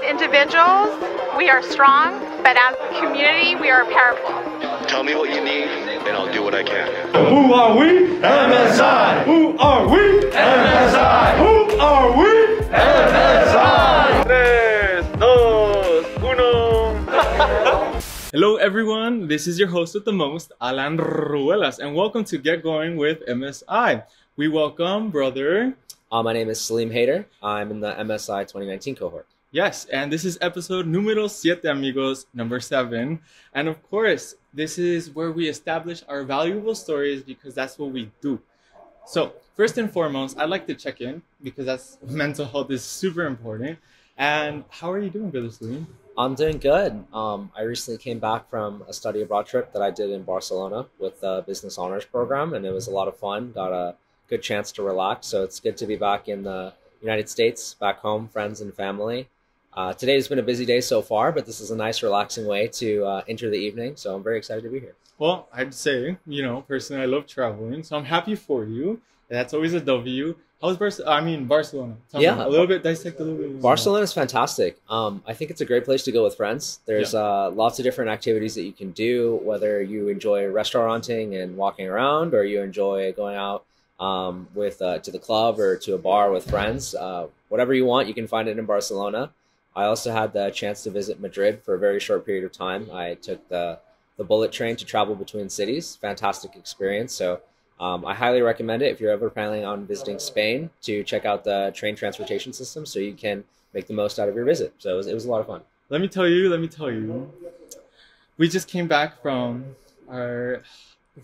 As individuals, we are strong, but as a community, we are powerful. Tell me what you need, and I'll do what I can. Who are we? MSI. Who are we? MSI. Who are we? MSI. Tres, dos, uno. Hello, everyone. This is your host with the most, Alan Ruelas, and welcome to Get Going with MSI. We welcome brother. Uh, my name is Saleem Haider. I'm in the MSI 2019 cohort. Yes, and this is episode numero siete, amigos, number seven. And of course, this is where we establish our valuable stories because that's what we do. So, first and foremost, I'd like to check in because that's mental health is super important. And how are you doing, brother Saleem? I'm doing good. Um, I recently came back from a study abroad trip that I did in Barcelona with the business honors program, and it was a lot of fun. Got a good chance to relax, so it's good to be back in the United States, back home, friends and family. Uh, today has been a busy day so far, but this is a nice, relaxing way to uh, enter the evening. So I'm very excited to be here. Well, I'd say, you know, personally, I love traveling, so I'm happy for you. That's always a W. How's Barcelona? I mean, Barcelona. Tell Yeah. me a little bit, dissect a little bit. Barcelona is fantastic. Um, I think it's a great place to go with friends. There's uh, lots of different activities that you can do, whether you enjoy restauranting and walking around, or you enjoy going out um, with uh, to the club or to a bar with friends. Uh, whatever you want, you can find it in Barcelona. I also had the chance to visit Madrid for a very short period of time. I took the the bullet train to travel between cities. Fantastic experience. So. Um, I highly recommend it if you're ever planning on visiting Spain to check out the train transportation system so you can make the most out of your visit. So it was, it was a lot of fun. Let me tell you, let me tell you. We just came back from our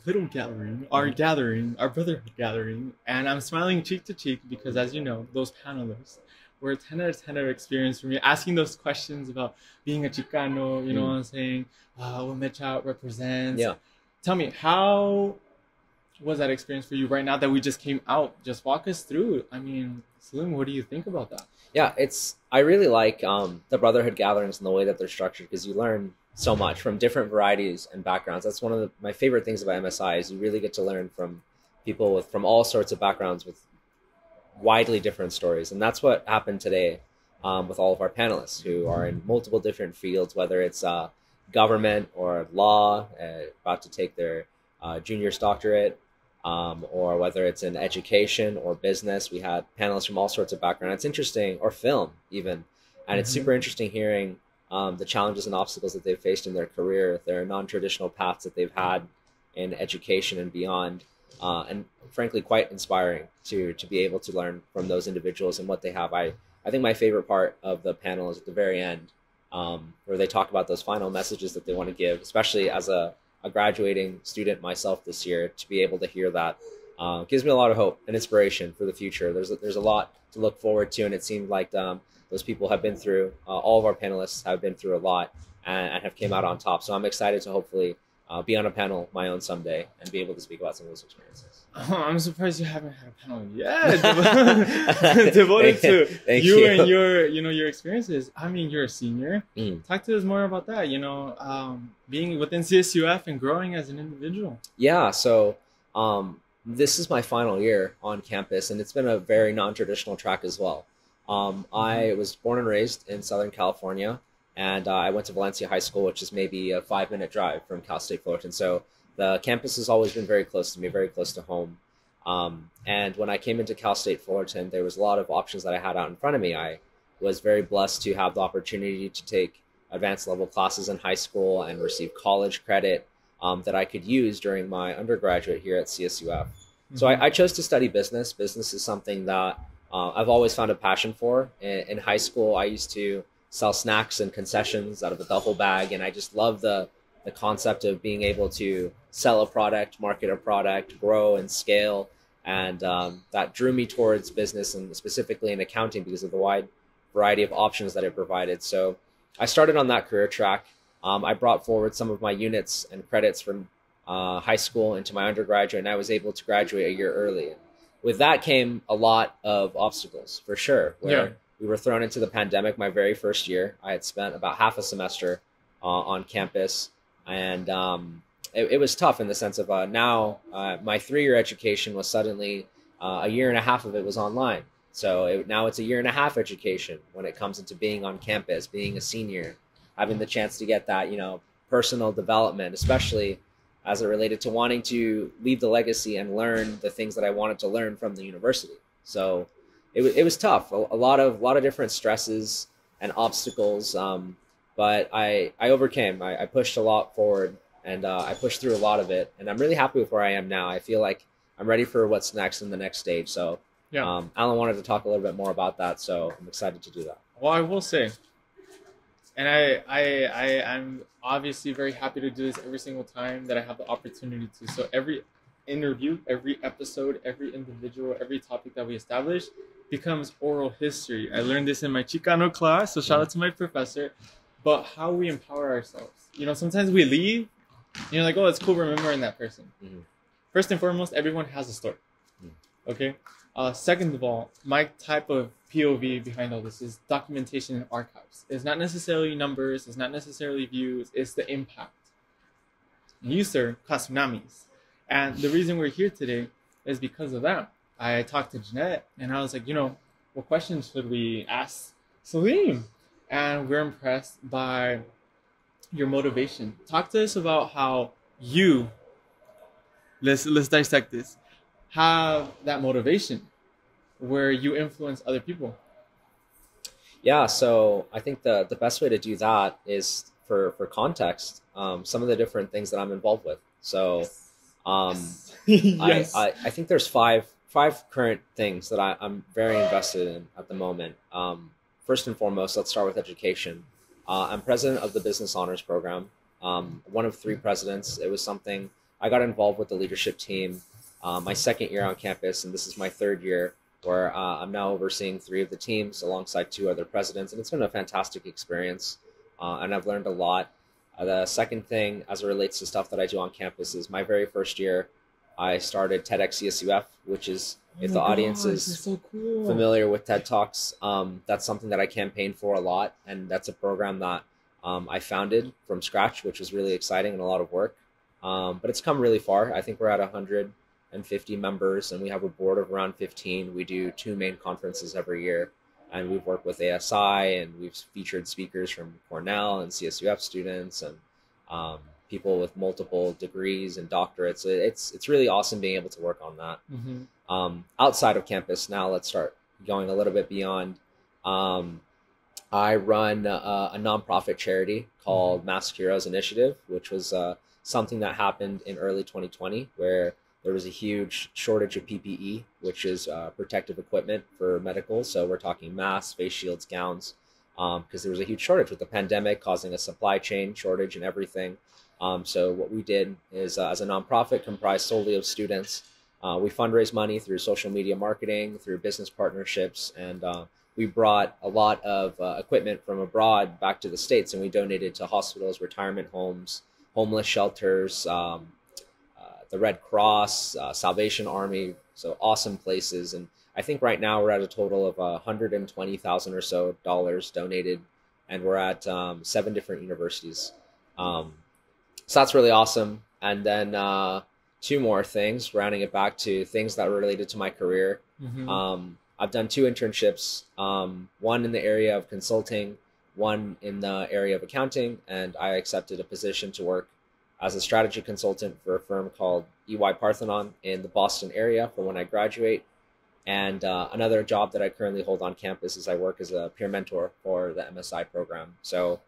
little gathering, our gathering, our brotherhood gathering, and I'm smiling cheek to cheek because, as you know, those panelists were a 10 out of 10 of experience for me, asking those questions about being a Chicano, you know Mm. what I'm saying, uh, what Mecha represents. Yeah. Tell me, how was that experience for you right now that we just came out? Just walk us through. I mean, Saleem, what do you think about that? Yeah, it's I really like um, the brotherhood gatherings and the way that they're structured because you learn so much from different varieties and backgrounds. That's one of the, my favorite things about MSI is you really get to learn from people with from all sorts of backgrounds with widely different stories, and that's what happened today um, with all of our panelists who are in multiple different fields, whether it's uh, government or law, uh, about to take their uh, Juris Doctorate, um, or whether it's in education or business. We had panelists from all sorts of backgrounds. It's interesting, or film even, and it's Mhm. super interesting hearing um, the challenges and obstacles that they've faced in their career, their non-traditional paths that they've had in education and beyond, uh, and frankly, quite inspiring to to be able to learn from those individuals and what they have. I I think my favorite part of the panel is at the very end, um, where they talk about those final messages that they want to give, especially as a a graduating student myself this year to be able to hear that uh, gives me a lot of hope and inspiration for the future. There's a, there's a lot to look forward to, and it seemed like um, those people have been through. Uh, all of our panelists have been through a lot and, and have came out on top. So I'm excited to hopefully uh, be on a panel my own someday and be able to speak about some of those experiences. Oh, I'm surprised you haven't had a panel yet devo- devoted to Thank you, you. and your you know your experiences. I mean, you're a senior. Mm. Talk to us more about that. You know, um, being within CSUF and growing as an individual. Yeah, so um, this is my final year on campus, and it's been a very non-traditional track as well. Um, I was born and raised in Southern California, and uh, I went to Valencia High School, which is maybe a five-minute drive from Cal State Fullerton. So the campus has always been very close to me, very close to home. Um, and when I came into Cal State Fullerton, there was a lot of options that I had out in front of me. I was very blessed to have the opportunity to take advanced level classes in high school and receive college credit um, that I could use during my undergraduate here at CSUF. So I, I chose to study business. Business is something that uh, I've always found a passion for. In, in high school, I used to sell snacks and concessions out of a duffel bag, and I just love the the concept of being able to sell a product, market a product, grow and scale, and um, that drew me towards business and specifically in accounting because of the wide variety of options that it provided. So I started on that career track. Um, I brought forward some of my units and credits from uh, high school into my undergraduate, and I was able to graduate a year early. With that came a lot of obstacles, for sure. Where Yeah. We were thrown into the pandemic my very first year. I had spent about half a semester uh, on campus, and um, it, it was tough in the sense of uh, now uh, my three year education was suddenly uh, a year and a half of it was online. So it, now it's a year and a half education when it comes into being on campus, being a senior, having the chance to get that, you know, personal development, especially as it related to wanting to leave the legacy and learn the things that I wanted to learn from the university. So it, wa- it was tough, a, a lot of a lot of different stresses and obstacles, um, but I I overcame. I, I pushed a lot forward and uh, I pushed through a lot of it, and I'm really happy with where I am now. I feel like I'm ready for what's next in the next stage. So Yeah. um, Alan wanted to talk a little bit more about that, so I'm excited to do that. Well, I will say, and I, I, I, I'm obviously very happy to do this every single time that I have the opportunity to. So every interview, every episode, every individual, every topic that we establish becomes oral history. I learned this in my Chicano class, so shout out to my professor. But how we empower ourselves. You know, sometimes we leave, you're like, oh, it's cool remembering that person. Mhm. First and foremost, everyone has a story. Mm. Okay. Uh, second of all, my type of POV behind all this is documentation and archives. It's not necessarily numbers, it's not necessarily views, it's the impact. You, sir, caught tsunamis. And the reason we're here today is because of that. I talked to Jeanette and I was like, you know, what questions should we ask Saleem? And we're impressed by your motivation. Talk to us about how you let's let's dissect this. Have that motivation where you influence other people. Yeah, so I think the the best way to do that is for for context, um, some of the different things that I'm involved with. So um, yes. I, I, I think there's five five current things that I, I'm very invested in at the moment. Um, first and foremost, let's start with education. Uh, I'm president of the Business Honors Program, um, one of three presidents. It was something I got involved with the leadership team uh, my second year on campus, and this is my third year where uh, I'm now overseeing three of the teams alongside two other presidents, and it's been a fantastic experience, uh, and I've learned a lot. Uh, the second thing, as it relates to stuff that I do on campus, is my very first year, I started TEDx CSUF, which is if Oh the my audience is so cool. familiar with TED Talks, um, that's something that I campaign for a lot, and that's a program that um, I founded from scratch, which was really exciting and a lot of work. Um, but it's come really far. I think we're at 150 members, and we have a board of around 15. We do two main conferences every year, and we've worked with ASI, and we've featured speakers from Cornell and CSUF students, and um, people with multiple degrees and doctorates. It's it's really awesome being able to work on that hmm um, outside of campus. Now let's start going a little bit beyond. Um, I run a, a nonprofit charity called Mask Heroes Initiative, which was uh, something that happened in early 2020, where there was a huge shortage of PPE, which is uh, protective equipment for medical. So we're talking masks, face shields, gowns, because there was a huge shortage with the pandemic causing a supply chain shortage and everything. Um, so what we did is, uh, as a nonprofit comprised solely of students, uh, we fundraise money through social media marketing, through business partnerships, and uh, we brought a lot of uh, equipment from abroad back to the states, and we donated to hospitals, retirement homes, homeless shelters, um, the Red Cross, uh, Salvation Army. So awesome places, and I think right now we're at a total of uh, 120,000 or so dollars donated, and we're at um, seven different universities. Um, so that's really awesome. And then uh, two more things, rounding it back to things that were related to my career. hmm Um, I've done two internships, um, one in the area of consulting, one in the area of accounting, and I accepted a position to work as a strategy consultant for a firm called EY Parthenon in the Boston area for when I graduate. And uh, another job that I currently hold on campus is I work as a peer mentor for the MSI program. So,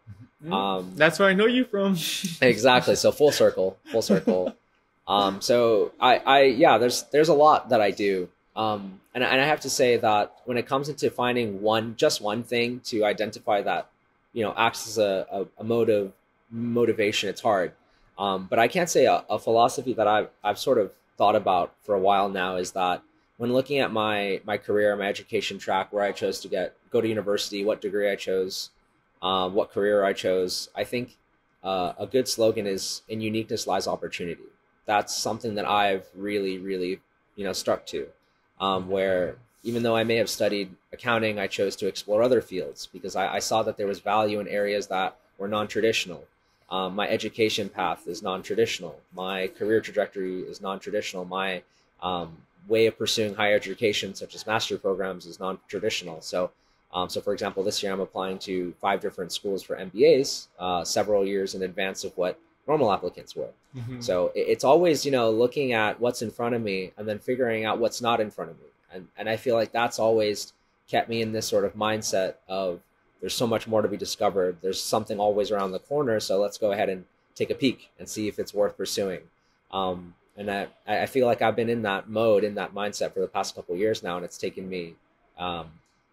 um, That's where I know you from. exactly so full circle full circle um so i i yeah there's there's a lot that i do um and, and i have to say that when it comes into finding one just one thing to identify that you know acts as a, a, a motive motivation it's hard um but i can't say a, a philosophy that i've i've sort of thought about for a while now is that when looking at my my career my education track where i chose to get go to university what degree i chose um, what career i chose i think uh, a good slogan is in uniqueness lies opportunity. That's something that i've really really you know stuck to um, where even though i may have studied accounting i chose to explore other fields because i, I saw that there was value in areas that were non-traditional um, my education path is non-traditional my career trajectory is non-traditional my um, way of pursuing higher education, such as master programs, is non-traditional. So, um, so for example, this year I'm applying to five different schools for MBAs, uh, several years in advance of what normal applicants would. Mhm. So it's always, you know, looking at what's in front of me and then figuring out what's not in front of me. And and I feel like that's always kept me in this sort of mindset of there's so much more to be discovered. There's something always around the corner, so let's go ahead and take a peek and see if it's worth pursuing. Um, and I, I feel like I've been in that mode, in that mindset for the past couple years now, and it's taken me. Um,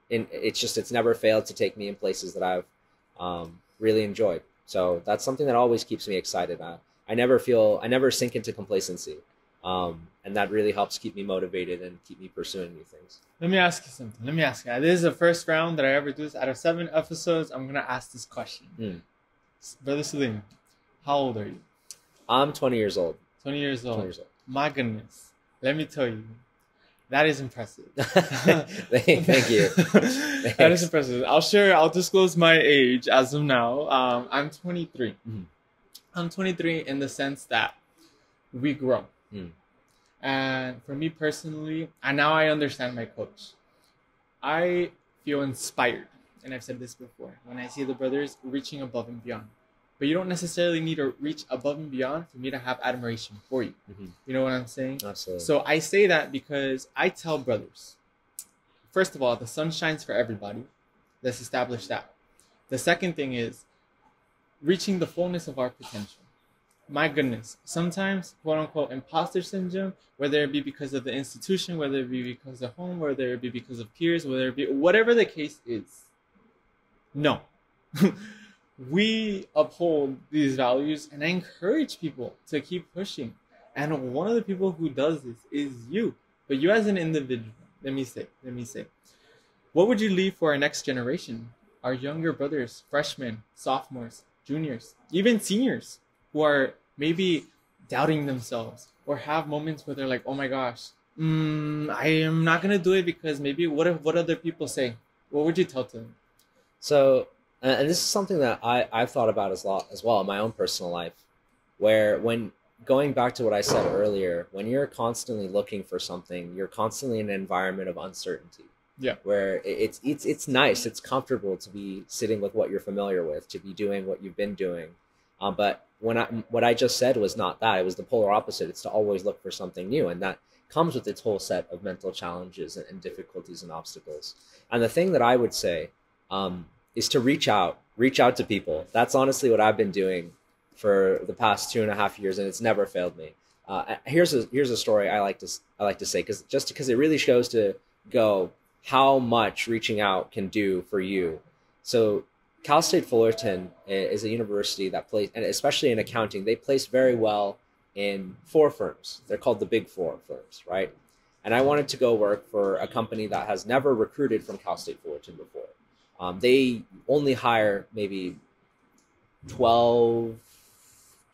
it's just it's never failed to take me in places that I've um, really enjoyed. So that's something that always keeps me excited. I, I never feel I never sink into complacency, um, and that really helps keep me motivated and keep me pursuing new things. Let me ask you something. Let me ask you. This is the first round that I ever do this. Out of seven episodes, I'm gonna ask this question. Hmm. Brother Saleem, how old are you? I'm 20 years old. 20 years old. 20 old. years old. My goodness. Let me tell you, that is impressive. Thank you. that is impressive. I'll share. I'll disclose my age as of now. Um, I'm 23. Mhm. I'm 23 in the sense that we grow, Mm. and for me personally, and now I understand my coach. I feel inspired, and I've said this before. When I see the brothers reaching above and beyond, but you don't necessarily need to reach above and beyond for me to have admiration for you. Mhm. You know what I'm saying? Absolutely. So I say that because I tell brothers, first of all, the sun shines for everybody. Let's establish that. The second thing is reaching the fullness of our potential. My goodness, sometimes quote unquote imposter syndrome, whether it be because of the institution, whether it be because of home, whether it be because of peers, whether it be whatever the case is. No. we uphold these values and I encourage people to keep pushing. And one of the people who does this is you. But you as an individual, let me say, let me say, what would you leave for our next generation? Our younger brothers, freshmen, sophomores, juniors, even seniors who are maybe doubting themselves or have moments where they're like, oh my gosh, mm, I am not going to do it because maybe what if what other people say? What would you tell to them? So, and this is something that I, I've thought about as, lo- as well in my own personal life, where when going back to what I said earlier, when you're constantly looking for something, you're constantly in an environment of uncertainty. Yeah. Where it's it's it's nice, it's comfortable to be sitting with what you're familiar with, to be doing what you've been doing. Um, but when I what I just said was not that; it was the polar opposite. It's to always look for something new, and that comes with its whole set of mental challenges and, and difficulties and obstacles. And the thing that I would say um, is to reach out, reach out to people. That's honestly what I've been doing for the past two and a half years, and it's never failed me. Uh, here's a here's a story I like to I like to say because just because it really shows to go how much reaching out can do for you. So Cal State Fullerton is a university that plays, and especially in accounting, they place very well in four firms. They're called the Big Four firms, right? And I wanted to go work for a company that has never recruited from Cal State Fullerton before. Um, they only hire maybe 12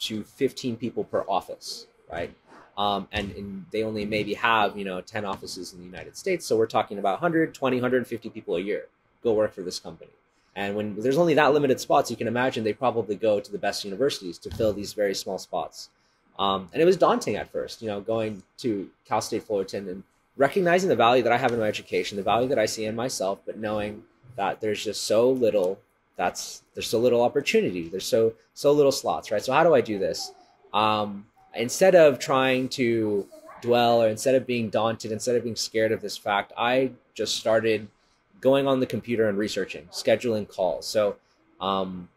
to 15 people per office, right? Um, and, and they only maybe have, you know, 10 offices in the United States. So we're talking about 120, 150 people a year go work for this company. And when there's only that limited spots, you can imagine they probably go to the best universities to fill these very small spots. Um, and it was daunting at first, you know, going to Cal State Fullerton and recognizing the value that I have in my education, the value that I see in myself, but knowing that there's just so little that's there's so little opportunity. There's so so little slots right? So how do i do this? Um, instead of trying to dwell or instead of being daunted instead of being scared of this fact i just started going on the computer and researching scheduling calls. So um,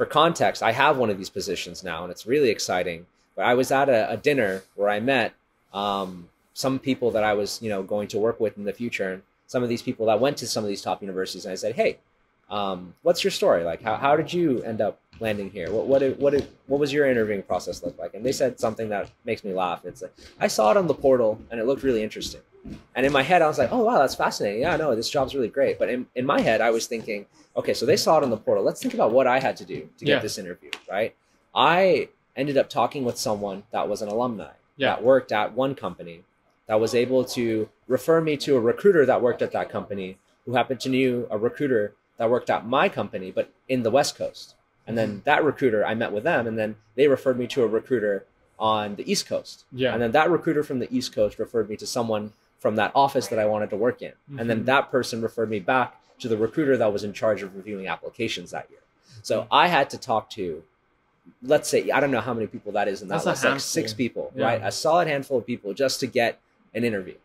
for context i have one of these positions now and it's really exciting. But i was at a, a dinner where i met um, some people that i was you know going to work with in the future and some of these people that went to some of these top universities and i said hey um, what's your story? Like how, how did you end up landing here? What what what did, what was your interviewing process look like? And they said something that makes me laugh. It's like i saw it on the portal and it looked really interesting. And in my head i was like oh wow that's fascinating. Yeah no this job's really great. But in, in my head i was thinking okay so they saw it on the portal. Let's think about what i had to do to get Yeah. this interview right? I ended up talking with someone that was an alumni Yeah. that worked at one company that was able to refer me to a recruiter that worked at that company who happened to knew a recruiter that worked at my company but in the west coast and then that recruiter i met with them and then they referred me to a recruiter on the East Coast. Yeah. And then that recruiter from the East Coast referred me to someone from that office that I wanted to work in. And then Mhm. that person referred me back to the recruiter that was in charge of reviewing applications that year. So I had to talk to, let's say, I don't know how many people that is in that That's list, like six people, Yeah. right? A solid handful of people just to get an interview,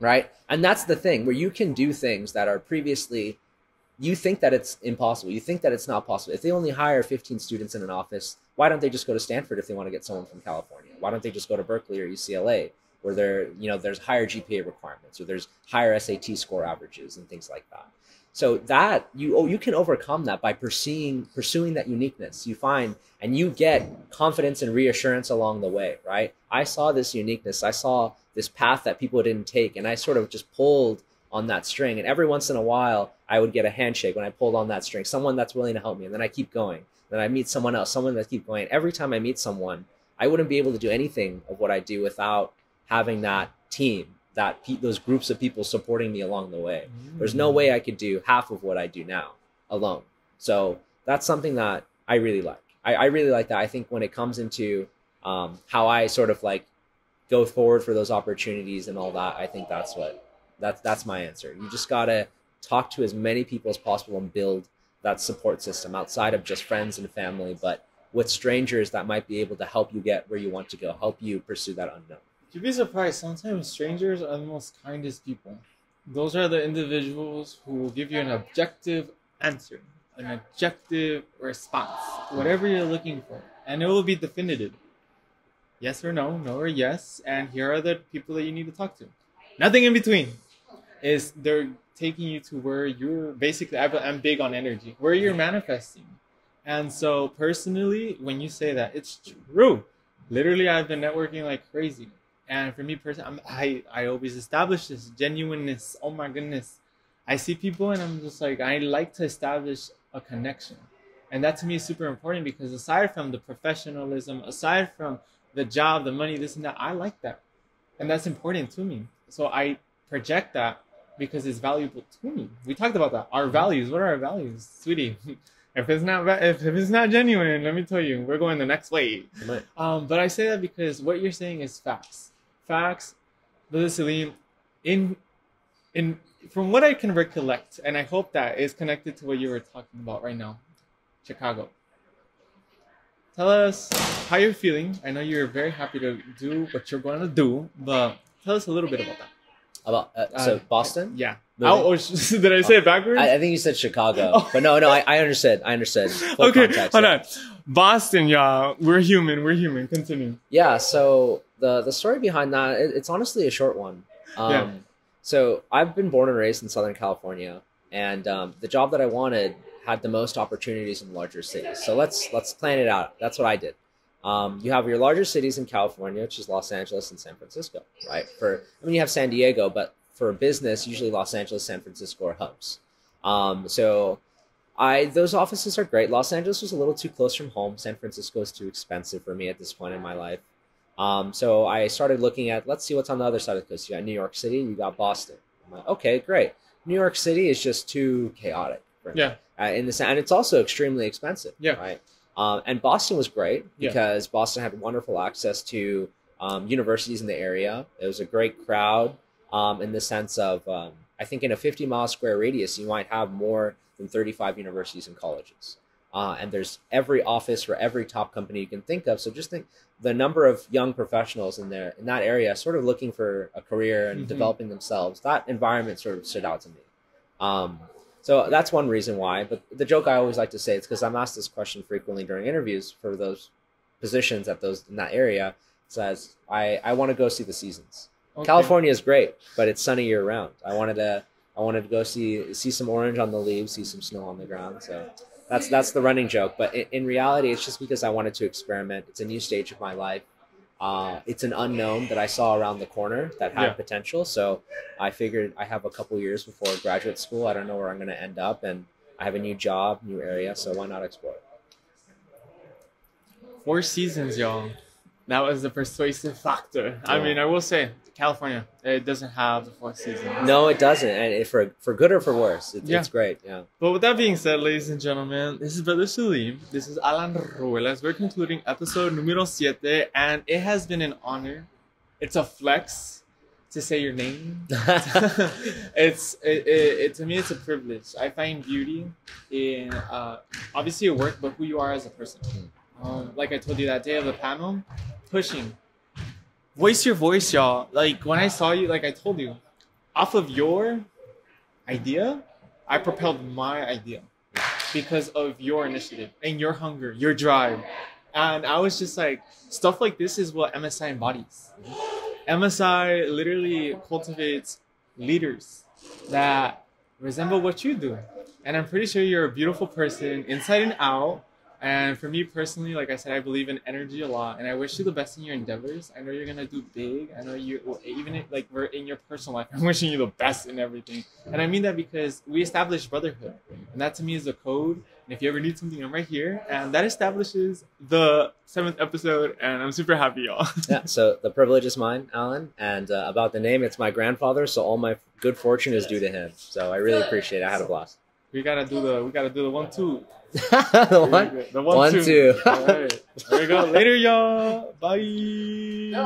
right? And that's the thing where you can do things that are previously, you think that it's impossible. You think that it's not possible. If they only hire 15 students in an office, why don't they just go to Stanford if they want to get someone from California? Why don't they just go to Berkeley or UCLA where there, you know, there's higher GPA requirements or there's higher SAT score averages and things like that. So that you oh you can overcome that by pursuing pursuing that uniqueness you find and you get confidence and reassurance along the way, right? I saw this uniqueness. I saw this path that people didn't take and I sort of just pulled on that string and every once in a while I would get a handshake when I pulled on that string, someone that's willing to help me and then I keep going. Then I meet someone else, someone that keep going. Every time I meet someone, I wouldn't be able to do anything of what I do without having that team, that pe- those groups of people supporting me along the way. There's no way I could do half of what I do now alone. So that's something that I really like. I, I really like that. I think when it comes into um, how I sort of like go forward for those opportunities and all that, I think that's what that's that's my answer. You just gotta talk to as many people as possible and build that support system outside of just friends and family, but with strangers that might be able to help you get where you want to go, help you pursue that unknown. You'd be surprised. Sometimes strangers are the most kindest people. Those are the individuals who will give you an objective answer, an objective response, whatever you're looking for, and it will be definitive. Yes or no, no or yes, and here are the people that you need to talk to. Nothing in between. Is they're taking you to where you're basically. I'm big on energy, where you're manifesting, and so personally, when you say that, it's true. Literally, I've been networking like crazy. And for me personally, I'm, I I always establish this genuineness. Oh my goodness, I see people and I'm just like I like to establish a connection, and that to me is super important because aside from the professionalism, aside from the job, the money, this and that, I like that, and that's important to me. So I project that because it's valuable to me. We talked about that. Our values. What are our values, sweetie? If it's not if, if it's not genuine, let me tell you, we're going the next way. Right. Um, but I say that because what you're saying is facts. Facts, Brother Saleem, in in from what I can recollect, and I hope that is connected to what you were talking about right now, Chicago. Tell us how you're feeling. I know you're very happy to do what you're going to do, but tell us a little bit about that. About uh, so Uh, Boston. Yeah. Moving? Oh, oh, did I say it backwards? I, I think you said Chicago, Oh. but no, no, I, I understood. I understood. Full okay, context, hold yeah. on. Boston, y'all. We're human. We're human. Continue. Yeah. So the the story behind that, it, it's honestly a short one. Um, Yeah. So I've been born and raised in Southern California, and um, the job that I wanted had the most opportunities in larger cities. So let's let's plan it out. That's what I did. Um, you have your larger cities in California, which is Los Angeles and San Francisco, right? For I mean, you have San Diego, but for business, usually Los Angeles, San Francisco are hubs. Um, so I those offices are great. Los Angeles was a little too close from home. San Francisco is too expensive for me at this point in my life. Um, so I started looking at let's see what's on the other side of the coast. You got New York City, you got Boston. I'm like, okay, great. New York City is just too chaotic. Yeah. Uh, in the and it's also extremely expensive. Yeah. Right. Um, and Boston was great Yeah. because Boston had wonderful access to um, universities in the area. It was a great crowd um, in the sense of um, I think in a 50 mile square radius you might have more than 35 universities and colleges. Uh, and there's every office for every top company you can think of. So just think the number of young professionals in there in that area, sort of looking for a career and Mhm. developing themselves. That environment sort of stood out to me. So that's one reason why. But the joke I always like to say is because I'm asked this question frequently during interviews for those positions at those in that area. Says I I want to go see the seasons. Okay. California is great, but it's sunny year round. I wanted to I wanted to go see see some orange on the leaves, see some snow on the ground. So that's that's the running joke. But in, in reality, it's just because I wanted to experiment. It's a new stage of my life. Uh, it's an unknown that I saw around the corner that had Yeah. potential. So I figured I have a couple years before graduate school. I don't know where I'm going to end up, and I have a new job, new area. So why not explore? Four seasons, y'all. that was the persuasive factor. I mean, I will say, California, it doesn't have the four seasons. No, it doesn't, and it, for for good or for worse, it, Yeah. it's great. Yeah. But with that being said, ladies and gentlemen, this is Brother Saleem. This is Alan Ruelas. We're concluding episode numero siete, and it has been an honor. It's a flex to say your name. it's it, it, it to me it's a privilege. I find beauty in uh, obviously your work, but who you are as a person. Um, like I told you that day of the panel, pushing. Voice your voice, y'all. Like when I saw you, like I told you, off of your idea, I propelled my idea because of your initiative and your hunger, your drive. And I was just like, stuff like this is what MSI embodies. MSI literally cultivates leaders that resemble what you do. And I'm pretty sure you're a beautiful person inside and out. And for me personally, like I said, I believe in energy a lot, and I wish you the best in your endeavors. I know you're gonna do big. I know you, well, even if, like we're in your personal life, I'm wishing you the best in everything. And I mean that because we established brotherhood, and that to me is the code. And if you ever need something, I'm right here, and that establishes the seventh episode. And I'm super happy, y'all. yeah. So the privilege is mine, Alan. And uh, about the name, it's my grandfather, so all my good fortune is due to him. So I really appreciate it. I had a blast. We gotta do the we gotta do the one two. the one, The one, One, two. two. All right. There we go. Later, y'all. Bye.